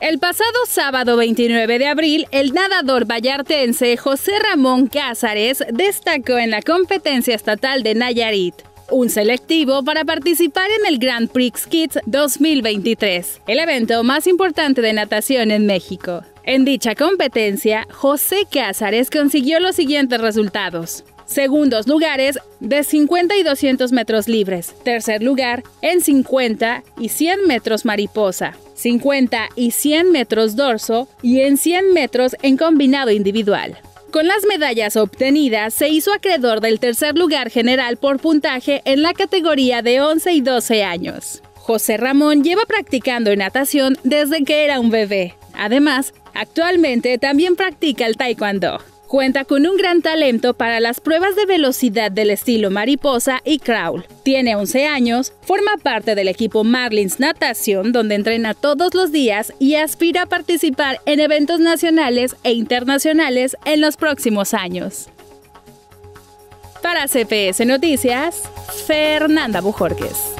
El pasado sábado 29 de abril, el nadador vallartense José Ramón Cázares destacó en la competencia estatal de Nayarit un selectivo para participar en el Grand Prix Kids 2023, el evento más importante de natación en México. En dicha competencia, José Cázares consiguió los siguientes resultados. Segundos lugares de 50 y 200 metros libres. Tercer lugar en 50 y 100 metros mariposa. 50 y 100 metros dorso y en 100 metros en combinado individual. Con las medallas obtenidas, se hizo acreedor del tercer lugar general por puntaje en la categoría de 11 y 12 años. José Ramón lleva practicando natación desde que era un bebé. Además, actualmente también practica el taekwondo. Cuenta con un gran talento para las pruebas de velocidad del estilo mariposa y crawl. Tiene 11 años, forma parte del equipo Marlins Natación, donde entrena todos los días y aspira a participar en eventos nacionales e internacionales en los próximos años. Para CPS Noticias, Fernanda Bujorques.